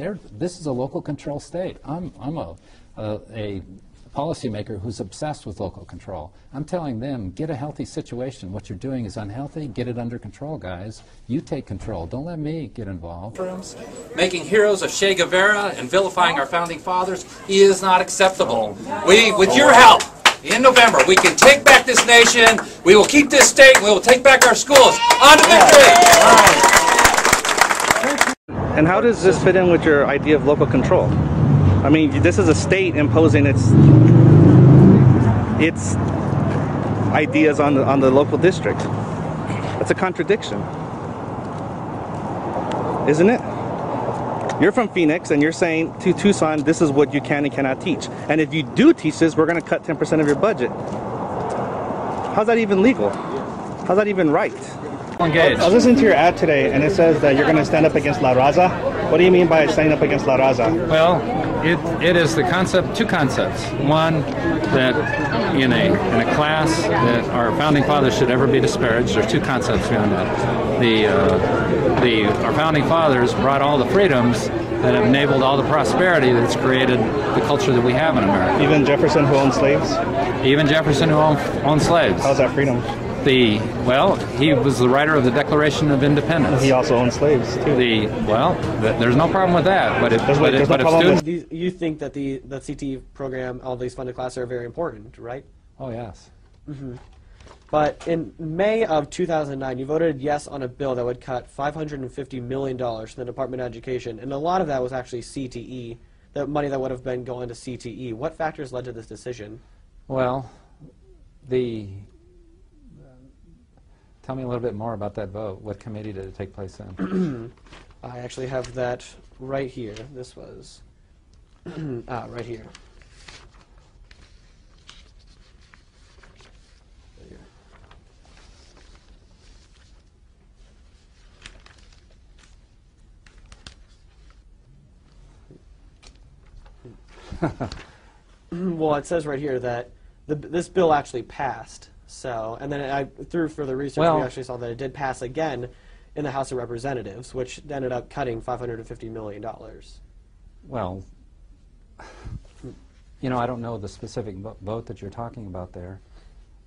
They're, this is a local control state. I'm, I'm a, a, a policymaker who's obsessed with local control. I'm telling them, get a healthy situation. What you're doing is unhealthy. Get it under control, guys. You take control. Don't let me get involved. making heroes of Che Guevara and vilifying our founding fathers is not acceptable. We, with your help, in November, we can take back this nation, we will keep this state, we will take back our schools. On to victory! And how does this fit in with your idea of local control? I mean, this is a state imposing its its ideas on the on the local district. That's a contradiction, isn't it? You're from Phoenix, and you're saying to Tucson, this is what you can and cannot teach. And if you do teach this, we're going to cut 10% of your budget. How's that even legal? How's that even right? Engaged. I was listening to your ad today, and it says that you're going to stand up against La Raza. What do you mean by standing up against La Raza? Well, it, it is the concept, two concepts. One, that in a, in a class that our founding fathers should ever be disparaged. There's two concepts behind that. The, uh, the, our founding fathers brought all the freedoms that have enabled all the prosperity that's created the culture that we have in America. Even Jefferson, who owned slaves, Even Jefferson, who owned, owned slaves. how's that freedom? The, well, he was the writer of the Declaration of Independence. He also owned slaves too. The, well, th- there's no problem with that. But if, There's no- but if, there's no if students, you, you think that the the CT program, all these funded classes are very important, right? Oh, yes. Mm-hmm. But in May of 2009, you voted yes on a bill that would cut $550 million from the Department of Education, and a lot of that was actually CTE, the money that would have been going to CTE. What factors led to this decision? Well, the, tell me a little bit more about that vote. What committee did it take place in? I actually have that right here. This was ah, right here. well, it says right here that the, this bill actually passed. So, and then I through further research, Well- we actually saw that it did pass again in the House of Representatives, which ended up cutting 550 million dollars. Well, you know, I don't know the specific vote that you're talking about there.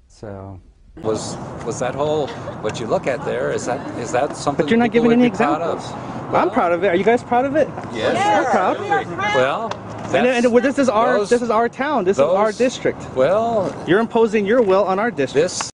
So, was was that whole what you look at there is that is that something But you're not giving any be proud examples. of? I'm proud of it. Are you guys proud of it? Yes. I'm proud. Well, And, and this is our those- this is our town. This is our district. Well, You're imposing your will on our district. this